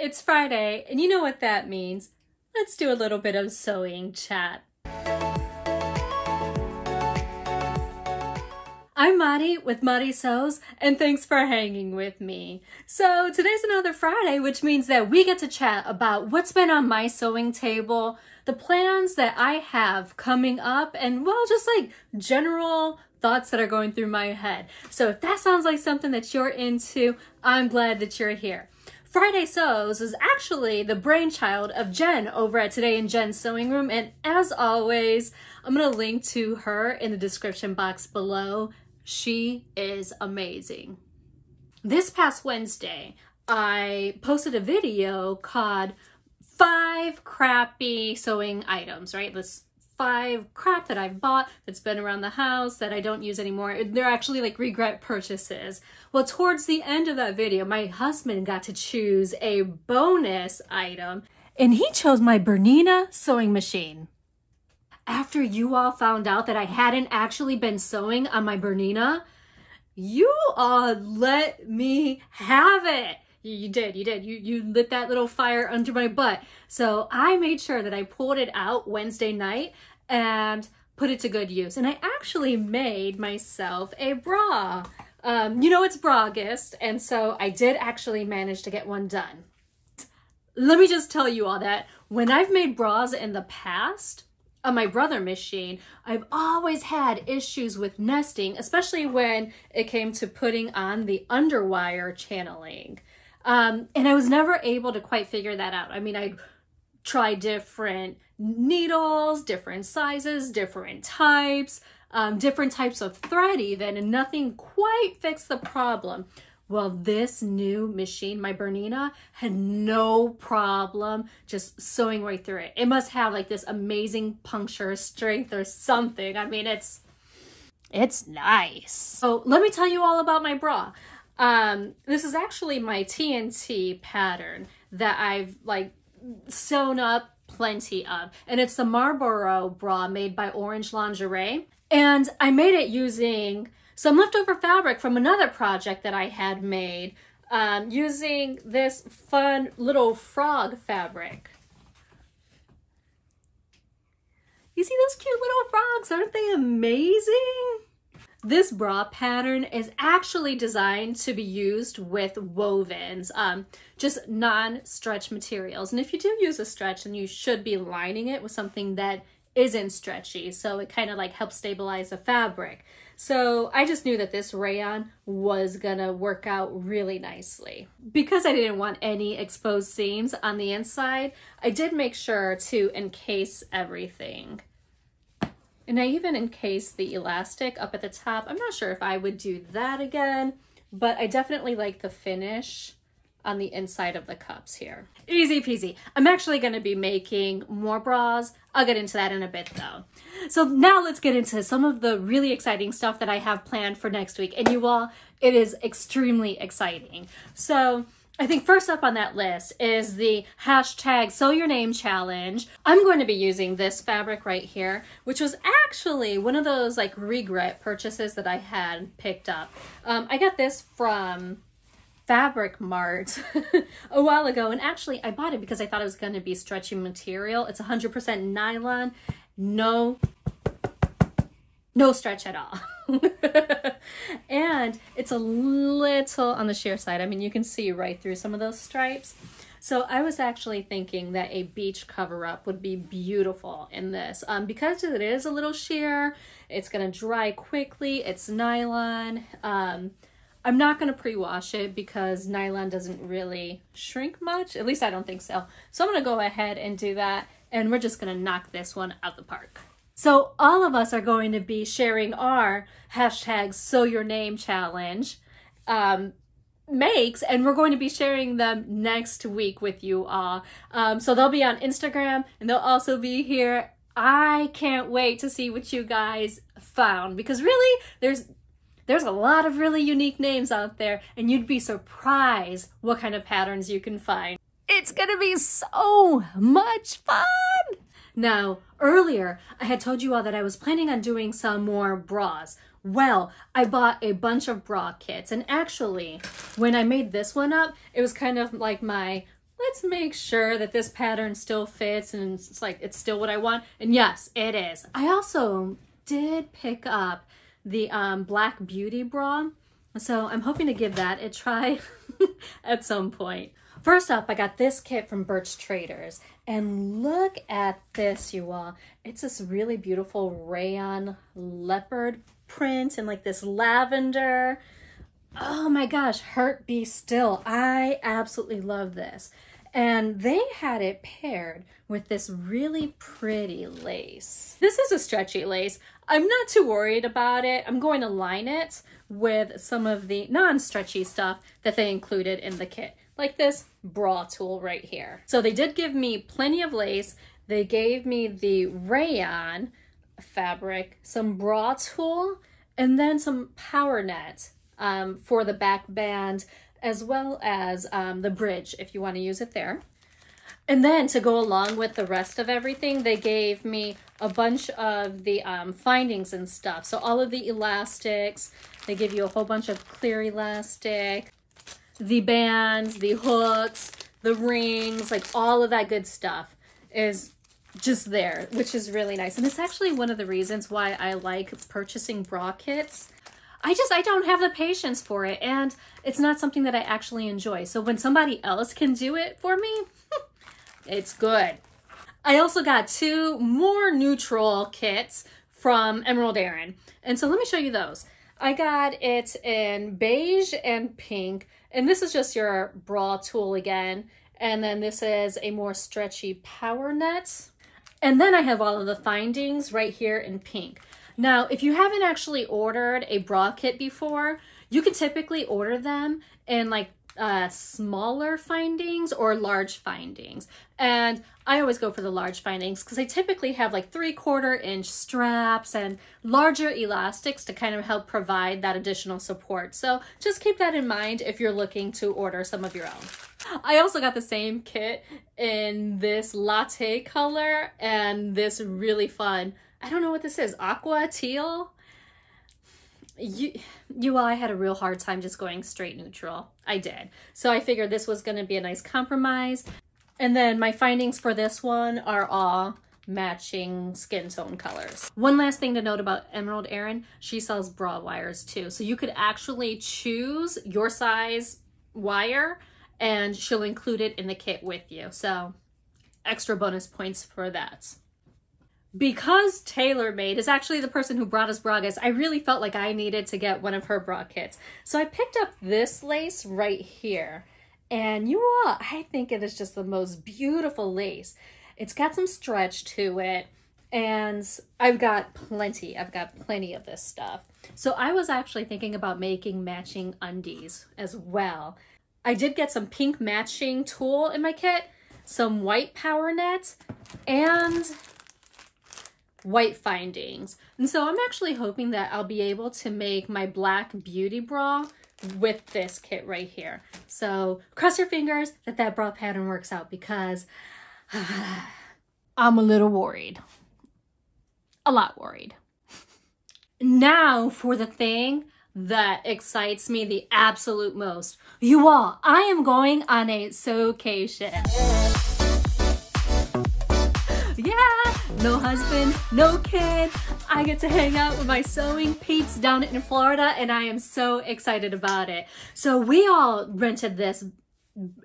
It's Friday, and you know what that means. Let's do a little bit of sewing chat. I'm Mari with Mari Sews, and thanks for hanging with me. So today's another Friday, which means that we get to chat about what's been on my sewing table, the plans that I have coming up, and well, just like general thoughts that are going through my head. So if that sounds like something that you're into, I'm glad that you're here. Friday Sews is actually the brainchild of Jen over at Today in Jen's Sewing Room. And as always, I'm going to link to her in the description box below. She is amazing. This past Wednesday, I posted a video called Five Crappy Sewing Items, right? This five crap that I've bought that's been around the house that I don't use anymore. They're actually like regret purchases. Well, towards the end of that video, my husband got to choose a bonus item and he chose my Bernina sewing machine. After you all found out that I hadn't actually been sewing on my Bernina, you all let me have it. You did, you did. You you lit that little fire under my butt. So I made sure that I pulled it out Wednesday night and put it to good use. And I actually made myself a bra. Um, you know, it's Bragust, and so I did actually manage to get one done. Let me just tell you all that when I've made bras in the past, on my brother machine, I've always had issues with nesting, especially when it came to putting on the underwire channeling. Um, and I was never able to quite figure that out. I mean, I tried different needles, different sizes, different types, um, different types of thread even, and nothing quite fixed the problem. Well, this new machine, my Bernina, had no problem just sewing right through it. It must have like this amazing puncture strength or something. I mean, it's it's nice. So let me tell you all about my bra. Um, this is actually my TNT pattern that I've like sewn up plenty of. And it's the Marlborough bra made by Orange Lingerie. And I made it using some leftover fabric from another project that I had made um, using this fun little frog fabric. You see those cute little frogs? Aren't they amazing? This bra pattern is actually designed to be used with wovens, um, just non-stretch materials. And if you do use a stretch, then you should be lining it with something that isn't stretchy. So it kind of like helps stabilize the fabric. So I just knew that this rayon was gonna work out really nicely. Because I didn't want any exposed seams on the inside, I did make sure to encase everything. And I even encased the elastic up at the top. I'm not sure if I would do that again, but I definitely like the finish on the inside of the cups here. Easy peasy. I'm actually going to be making more bras. I'll get into that in a bit though. So now let's get into some of the really exciting stuff that I have planned for next week. And you all, it is extremely exciting. So I think first up on that list is the hashtag sew your name challenge. I'm going to be using this fabric right here, which was actually one of those like regret purchases that I had picked up. Um, I got this from Fabric Mart a while ago, and actually I bought it because I thought it was going to be stretchy material. It's 100% nylon, no, no stretch at all. and it's a little on the sheer side. I mean, you can see right through some of those stripes. So I was actually thinking that a beach cover up would be beautiful in this. Um, because it is a little sheer, it's going to dry quickly, it's nylon. Um, I'm not going to pre-wash it because nylon doesn't really shrink much. At least I don't think so. So I'm to go ahead and do that. And we're just going to knock this one out the park. So all of us are going to be sharing our hashtag sew your name challenge um, makes and we're going to be sharing them next week with you all. Um, so they'll be on Instagram and they'll also be here. I can't wait to see what you guys found because really there's there's a lot of really unique names out there and you'd be surprised what kind of patterns you can find. It's gonna be so much fun! Now, earlier, I had told you all that I was planning on doing some more bras. Well, I bought a bunch of bra kits, and actually, when I made this one up, it was kind of like my let's make sure that this pattern still fits and it's like it's still what I want. And yes, it is. I also did pick up the um, Black Beauty bra. So I'm hoping to give that a try at some point. First up, I got this kit from Birch Traders. And look at this, you all. It's this really beautiful rayon leopard print and like this lavender. Oh my gosh, Heart Be Still. I absolutely love this. And they had it paired with this really pretty lace. This is a stretchy lace. I'm not too worried about it. I'm going to line it with some of the non-stretchy stuff that they included in the kit, like this bra tulle right here. So they did give me plenty of lace. They gave me the rayon fabric, some bra tulle, and then some power net um, for the back band, as well as um, the bridge if you want to use it there. And then to go along with the rest of everything, they gave me a bunch of the um, findings and stuff. So all of the elastics, they give you a whole bunch of clear elastic, the bands, the hooks, the rings, like all of that good stuff is just there, which is really nice. And it's actually one of the reasons why I like purchasing bra kits. I just, I don't have the patience for it. And it's not something that I actually enjoy. So when somebody else can do it for me, it's good. I also got two more neutral kits from Emerald Erin. And so let me show you those. I got it in beige and pink. And this is just your bra tulle again. And then this is a more stretchy power net. And then I have all of the findings right here in pink. Now, if you haven't actually ordered a bra kit before, you can typically order them in like uh, smaller findings or large findings. And I always go for the large findings because they typically have like three quarter inch straps and larger elastics to kind of help provide that additional support. So just keep that in mind if you're looking to order some of your own. I also got the same kit in this latte color and this really fun, I don't know what this is, aqua teal? You you I had a real hard time just going straight neutral. I did. So I figured this was going to be a nice compromise. And then my findings for this one are all matching skin tone colors. One last thing to note about Emerald Erin, she sells bra wires too. So you could actually choose your size wire and she'll include it in the kit with you. So extra bonus points for that because Tailor Made is actually the person who brought us Bragust, I really felt like I needed to get one of her bra kits. So I picked up this lace right here. And you all, I think it is just the most beautiful lace. It's got some stretch to it. And I've got plenty, I've got plenty of this stuff. So I was actually thinking about making matching undies as well. I did get some pink matching tulle in my kit, some white power net, and white findings. And so I'm actually hoping that I'll be able to make my black beauty bra with this kit right here. So cross your fingers that that bra pattern works out because I'm a little worried. A lot worried. Now for the thing that excites me the absolute most. You all, I am going on a vacation. No husband, no kid. I get to hang out with my sewing peeps down in Florida and I am so excited about it. So we all rented this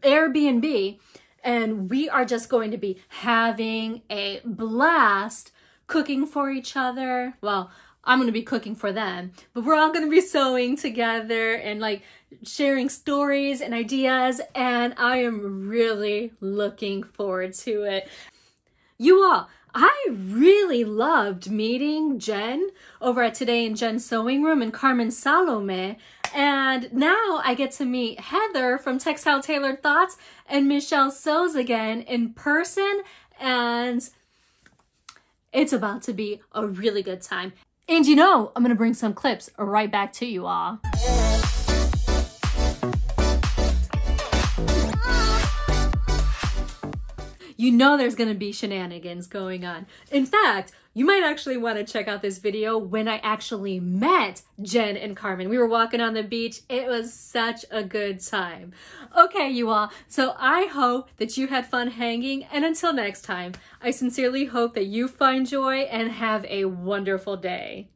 Airbnb and we are just going to be having a blast cooking for each other. Well, I'm going to be cooking for them, but we're all going to be sewing together and like sharing stories and ideas. And I am really looking forward to it. You all, I really loved meeting Jen over at Today in Jen's Sewing Room and Carmen Salome. And now I get to meet Heather from Textile Tailored Thoughts and Michelle Sews again in person. And it's about to be a really good time. And you know, I'm going to bring some clips right back to you all. You know there's going to be shenanigans going on. In fact, you might actually want to check out this video when I actually met Jen and Carmen. We were walking on the beach. It was such a good time. Okay, you all. So I hope that you had fun hanging. And until next time, I sincerely hope that you find joy and have a wonderful day.